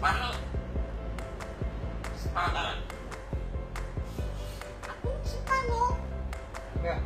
sepakat sepakat Aku suka lo. Enggak.